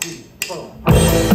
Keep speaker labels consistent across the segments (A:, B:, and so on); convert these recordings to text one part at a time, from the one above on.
A: three, four.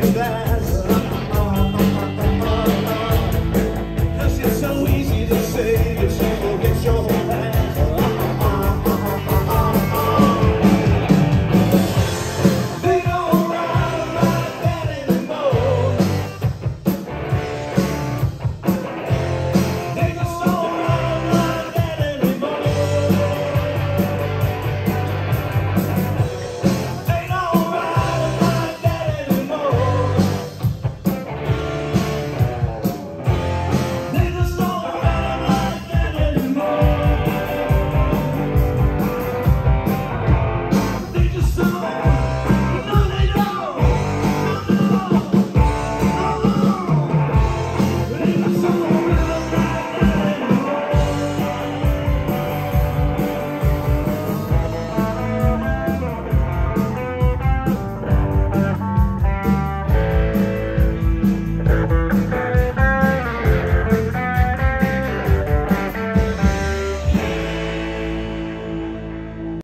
A: passing fast.